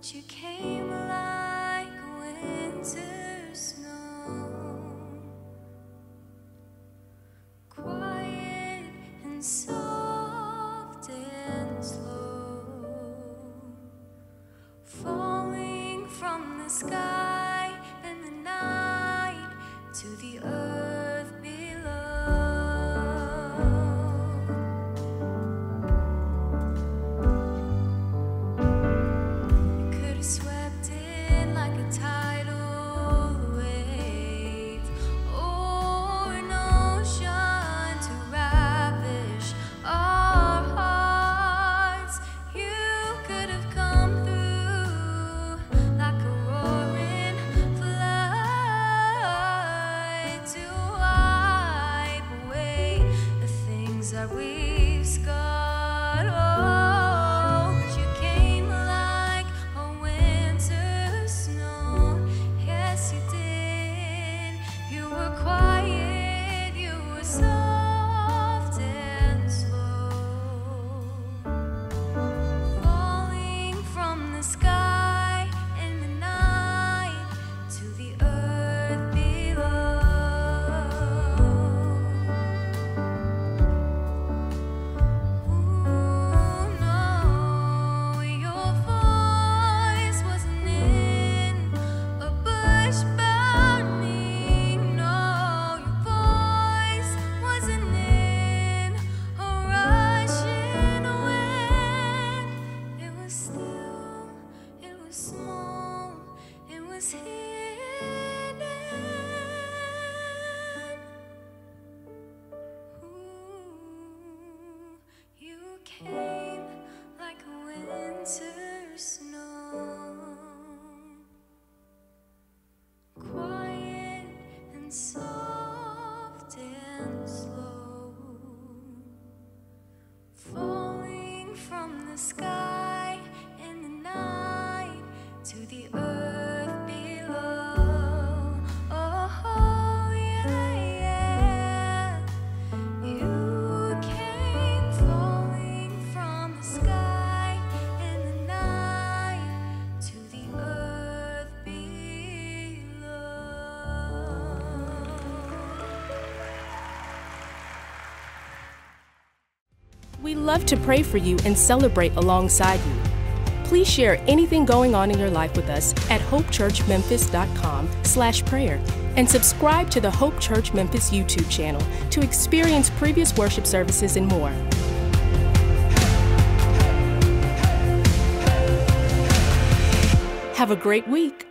but you came like winter snow, quiet and soft and slow, falling from the sky. Was small, it was hidden. Ooh, you came like a winter snow, quiet and soft and slow, falling from the sky We love to pray for you and celebrate alongside you. Please share anything going on in your life with us at hopechurchmemphis.com slash prayer and subscribe to the Hope Church Memphis YouTube channel to experience previous worship services and more. Have a great week.